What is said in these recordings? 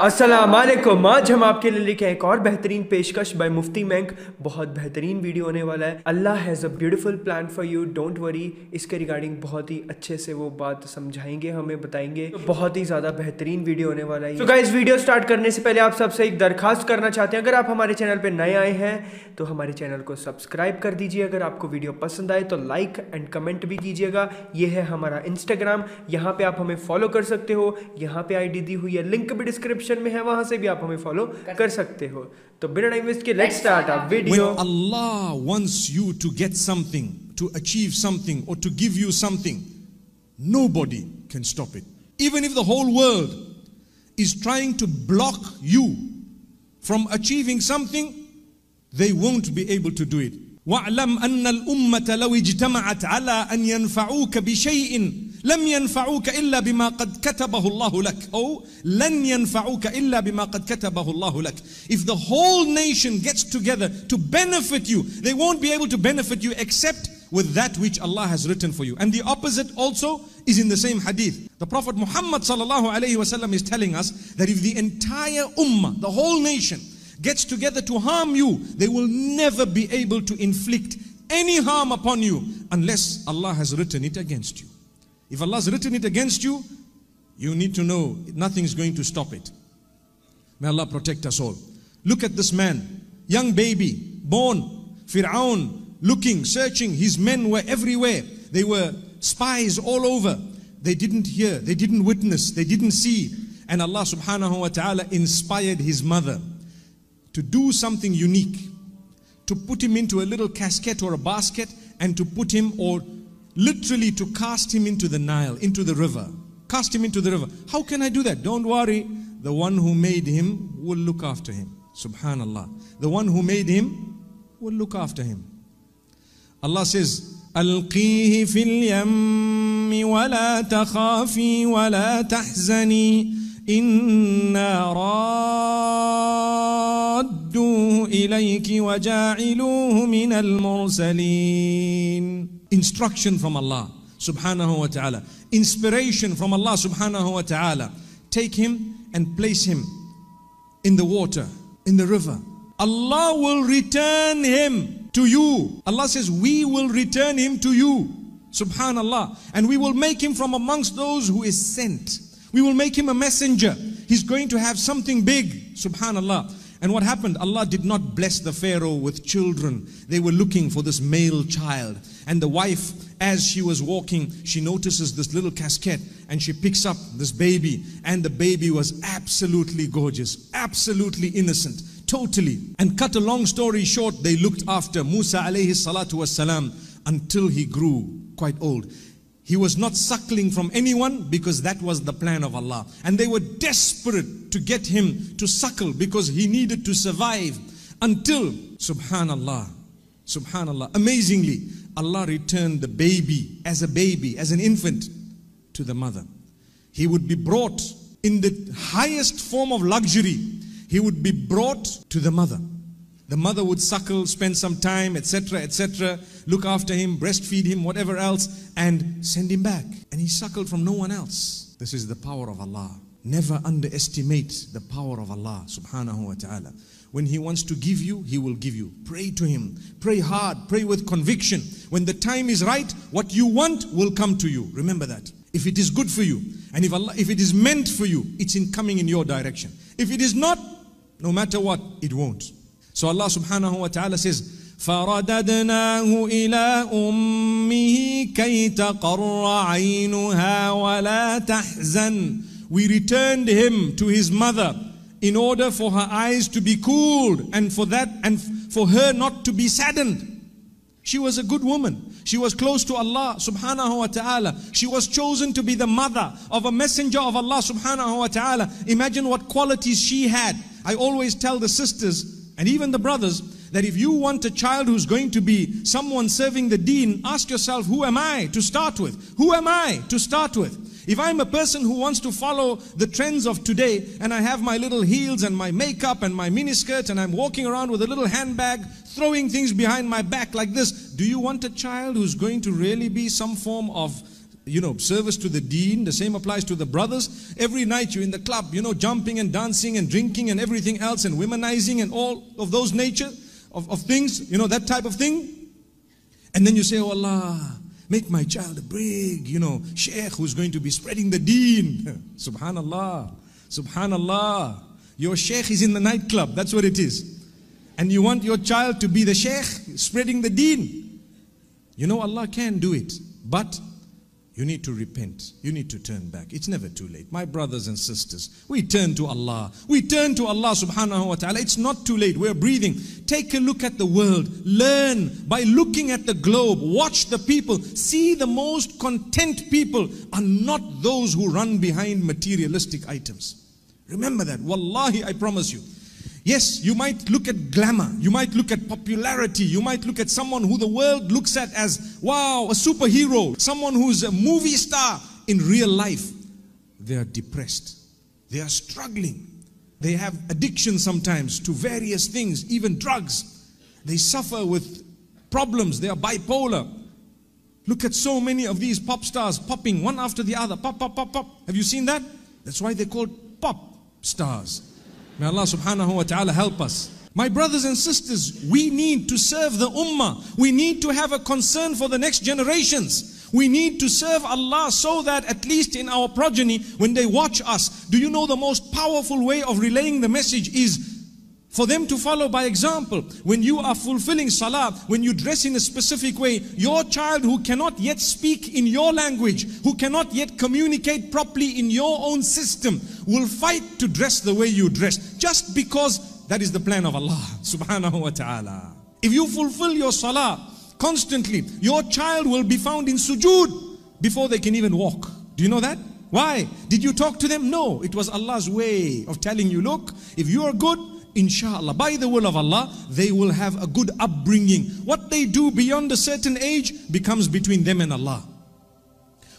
अस्सलाम वालेकुम। आज हम आपके लिए आए एक और बेहतरीन पेशकश बाय मुफ्ती मैंक बहुत बेहतरीन वीडियो होने वाला है। Allah has a beautiful plan for you don't worry इसके रिगार्डिंग बहुत ही अच्छे से वो बात समझाएँगे, हमें बताएँगे। तो बहुत ही ज़्यादा बेहतरीन वीडियो होने वाला है। तो इस वीडियो स्टार्ट करने से पहले आप सबसे एक दरखास्त करना चाहते हैं। अगर आप हमारे चैनल पर नए आए हैं तो हमारे चैनल को सब्सक्राइब कर दीजिए। अगर आपको वीडियो पसंद आए तो लाइक एंड कमेंट भी कीजिएगा। ये है हमारा इंस्टाग्राम यहाँ पे आप हमें फॉलो कर सकते हो। यहाँ पे आईडी दी हुई है। लिंक भी डिस्क्रिप्शन में है वहां से भी आप हमें फॉलो कर सकते हो तो बिना टाइम वेस्ट के let's start a When video Allah wants you to get something, to achieve something, or to give you something, nobody can stop it. Even if the whole world is trying to block you from achieving something, they won't be able to do it. واعلم أن الأمة لو اجتمعت على أن ينفعوك بشيء لم ينفعوك إلا بما قد كتبه الله لك أو لن ينفعوك إلا بما قد كتبه الله لك If the whole nation gets together to benefit you they won't be able to benefit you except with that which Allah has written for you and the opposite also is in the same hadith the Prophet Muhammad sallallahu alaihi wasallam is telling us that if the entire ummah the whole nation gets together to harm you, they will never be able to inflict any harm upon you unless Allah has written it against you. If Allah has written it against you, you need to know nothing is going to stop it. May Allah protect us all. Look at this man, young baby, born, Fir'aun, looking, searching. His men were everywhere. They were spies all over. They didn't hear, they didn't witness, they didn't see. And Allah subhanahu wa ta'ala inspired his mother to do something unique, to put him into a little casket or a basket and to put him or literally to cast him into the Nile, into the river. Cast him into the river. How can I do that? Don't worry. The one who made him will look after him. Subhanallah. The one who made him will look after him. Allah says, ألقيه في اليم ولا تخافي ولا تحزني إنا رادوه إليك وجاعلوه من المرسلين Instruction from Allah subhanahu wa ta'ala. Inspiration from Allah subhanahu wa ta'ala. Take him and place him in the water, in the river. Allah will return him to you. Allah says, We will return him to you. Subhanallah. And we will make him from amongst those who is sent. We will make him a messenger. He's going to have something big. Subhanallah. And what happened? Allah did not bless the Pharaoh with children. They were looking for this male child. And the wife, as she was walking, she notices this little casket and she picks up this baby. And the baby was absolutely gorgeous, absolutely innocent, totally. And cut a long story short, they looked after Musa alayhi salatu wasalam until he grew quite old. He was not suckling from anyone because that was the plan of Allah. And they were desperate to get him to suckle because he needed to survive until, subhanallah, subhanallah, amazingly, Allah returned the baby as a baby, as an infant to the mother. He would be brought in the highest form of luxury. He would be brought to the mother. The mother would suckle, spend some time, etc., etc., look after him, breastfeed him, whatever else, and send him back. And he suckled from no one else. This is the power of Allah. Never underestimate the power of Allah subhanahu wa ta'ala. When He wants to give you, He will give you. Pray to Him. Pray hard. Pray with conviction. When the time is right, what you want will come to you. Remember that. If it is good for you, and if Allah, if it is meant for you, it's in coming in your direction. If it is not, no matter what, it won't. So Allah subhanahu wa ta'ala says, فرددناه إلى أمه كي تقر عينها ولا تحزن We returned him to his mother in order for her eyes to be cooled and for that and for her not to be saddened. She was a good woman. She was close to Allah subhanahu wa ta'ala. She was chosen to be the mother of a messenger of Allah subhanahu wa ta'ala. Imagine what qualities she had. I always tell the sisters and even the brothers that if you want a child who's going to be someone serving the deen, ask yourself, who am I to start with? Who am I to start with? If I'm a person who wants to follow the trends of today and I have my little heels and my makeup and my miniskirt and I'm walking around with a little handbag, throwing things behind my back like this, do you want a child who's going to really be some form of you know, service to the deen. The same applies to the brothers. Every night you're in the club, you know, jumping and dancing and drinking and everything else and womanizing and all of those nature of, of things, you know, that type of thing. And then you say, Oh Allah, make my child a big, you know, sheikh who's going to be spreading the deen. Subhanallah. Subhanallah. Your sheikh is in the nightclub. That's what it is. And you want your child to be the sheikh spreading the deen. You know Allah can do it. But you need to repent. You need to turn back. It's never too late. My brothers and sisters, we turn to Allah. We turn to Allah subhanahu wa ta'ala. It's not too late. We're breathing. Take a look at the world. Learn by looking at the globe. Watch the people. See the most content people are not those who run behind materialistic items. Remember that. Wallahi, I promise you. Yes, you might look at glamour, you might look at popularity, you might look at someone who the world looks at as, wow, a superhero, someone who's a movie star. In real life, they are depressed, they are struggling, they have addiction sometimes to various things, even drugs. They suffer with problems, they are bipolar. Look at so many of these pop stars popping one after the other, pop, pop, pop, pop. Have you seen that? That's why they're called pop stars. May Allah subhanahu wa ta'ala help us. My brothers and sisters, we need to serve the ummah. We need to have a concern for the next generations. We need to serve Allah so that at least in our progeny, when they watch us, do you know the most powerful way of relaying the message is for them to follow by example. When you are fulfilling salah, when you dress in a specific way, your child who cannot yet speak in your language, who cannot yet communicate properly in your own system, will fight to dress the way you dress. Just because that is the plan of Allah subhanahu wa ta'ala. If you fulfill your salah constantly, your child will be found in sujood before they can even walk. Do you know that? Why? Did you talk to them? No. It was Allah's way of telling you, look, if you are good, inshallah, by the will of Allah, they will have a good upbringing. What they do beyond a certain age becomes between them and Allah.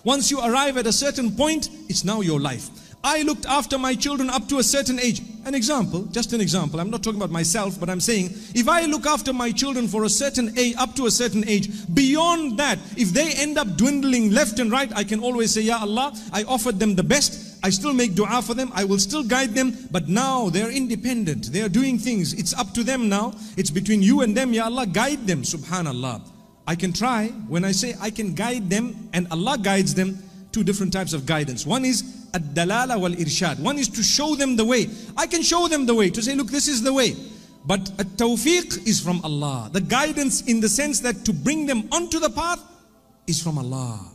Once you arrive at a certain point, it's now your life. I looked after my children up to a certain age. An example, just an example. I'm not talking about myself, but I'm saying if I look after my children for a certain age, up to a certain age, beyond that, if they end up dwindling left and right, I can always say, Ya Allah, I offered them the best. I still make dua for them. I will still guide them. But now they're independent. They are doing things. It's up to them now. It's between you and them. Ya Allah, guide them. Subhanallah. I can try. When I say I can guide them and Allah guides them, two different types of guidance. One is ad-dalala wal irshad. One is to show them the way. I can show them the way to say, look, this is the way. But at-tawfiq is from Allah. The guidance in the sense that to bring them onto the path is from Allah.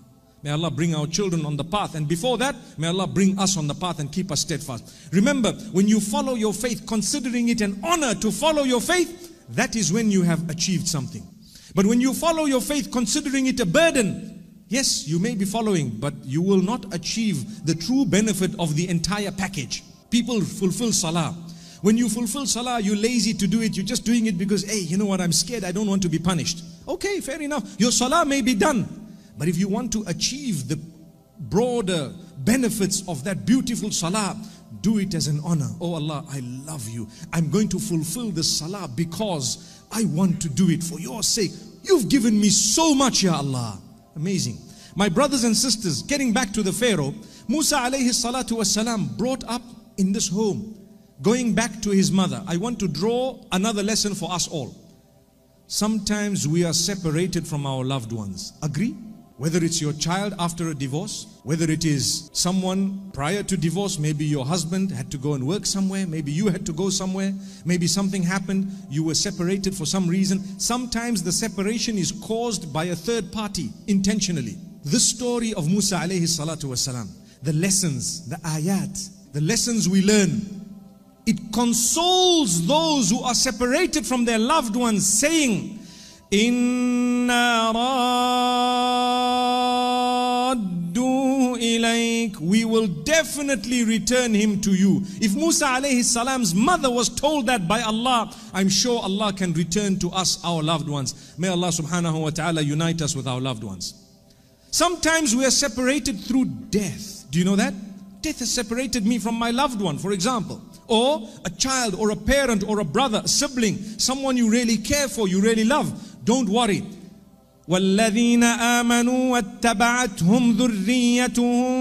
May Allah bring our children on the path. And before that, may Allah bring us on the path and keep us steadfast. Remember, when you follow your faith, considering it an honor to follow your faith, that is when you have achieved something. But when you follow your faith, considering it a burden, yes, you may be following, but you will not achieve the true benefit of the entire package. People fulfill salah. When you fulfill salah, you're lazy to do it. You're just doing it because, hey, you know what, I'm scared. I don't want to be punished. Okay, fair enough. Your salah may be done. But if you want to achieve the broader benefits of that beautiful salah, do it as an honor. Oh Allah, I love you. I'm going to fulfill this salah because I want to do it for your sake. You've given me so much, Ya Allah. Amazing. My brothers and sisters, getting back to the Pharaoh, Musa alayhi salatu wasalam brought up in this home, going back to his mother. I want to draw another lesson for us all. Sometimes we are separated from our loved ones. Agree? Whether it's your child after a divorce, whether it is someone prior to divorce, maybe your husband had to go and work somewhere, maybe you had to go somewhere, maybe something happened, you were separated for some reason. Sometimes the separation is caused by a third party intentionally. This story of Musa alayhi salatu wasalam, the lessons, the ayat, the lessons we learn, it consoles those who are separated from their loved ones, saying, Inna ilayk, we will definitely return him to you. If Musa alayhi salam's mother was told that by Allah, I'm sure Allah can return to us our loved ones. May Allah subhanahu wa ta'ala unite us with our loved ones. Sometimes we are separated through death. Do you know that? Death has separated me from my loved one, for example. Or a child, or a parent, or a brother, a sibling, someone you really care for, you really love. Don't worry. والذين آمنوا واتبعتهم ذريتهم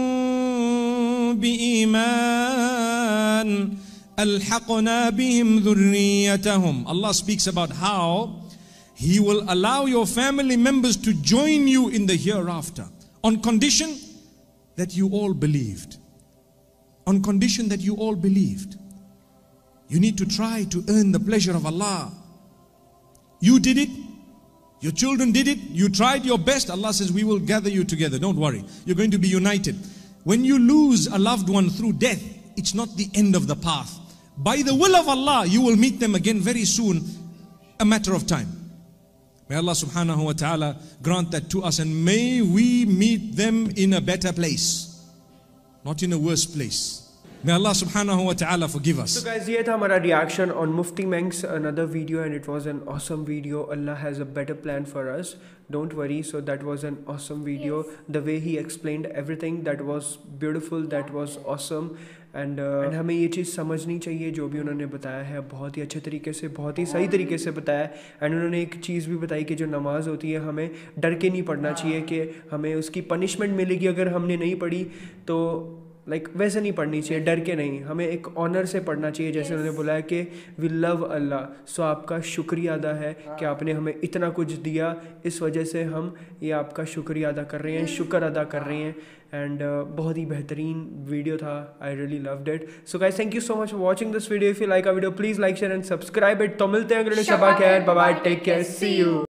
بإيمان ألحقنا بهم ذريتهم Allah speaks about how He will allow your family members to join you in the hereafter on condition that you all believed. On condition that you all believed. You need to try to earn the pleasure of Allah. You did it, your children did it, you tried your best. Allah says, We will gather you together. Don't worry, you're going to be united. When you lose a loved one through death, it's not the end of the path. By the will of Allah, you will meet them again very soon, a matter of time. May Allah subhanahu wa ta'ala grant that to us and may we meet them in a better place, not in a worse place. May Allah subhanahu wa ta'ala forgive us. So guys, ये था हमारा reaction on Mufti Menk's another video and it was an awesome video. Allah has a better plan for us. Don't worry. So that was an awesome video. Yes. The way he explained everything that was beautiful, that was awesome. And uh, हमें ये चीज़ समझनी चाहिए जो भी उन्होंने बताया है बहुत ही अच्छे तरीके से बहुत ही सही तरीके से बताया एंड उन्होंने एक चीज़ भी बताई कि जो नमाज़ होती है हमें डर के नहीं पढ़ना चाहिए कि हमें उसकी पनिशमेंट मिलेगी अगर हमने नहीं पढ़ी तो लाइक like, वैसे नहीं पढ़नी चाहिए डर के नहीं। हमें एक ऑनर से पढ़ना चाहिए जैसे yes. उन्होंने बोला है कि वी लव अल्लाह सो आपका शुक्रिया अदा है हाँ. कि आपने हमें इतना कुछ दिया। इस वजह से हम ये आपका शुक्रिया अदा कर रहे हैं शुक्र अदा कर रहे हैं। एंड uh, बहुत ही बेहतरीन वीडियो था। I really love it so guys thank you so much for watching this video if you like a video please like share and subscribe it तो मिलते हैं अगले शबा खैर bye take care see you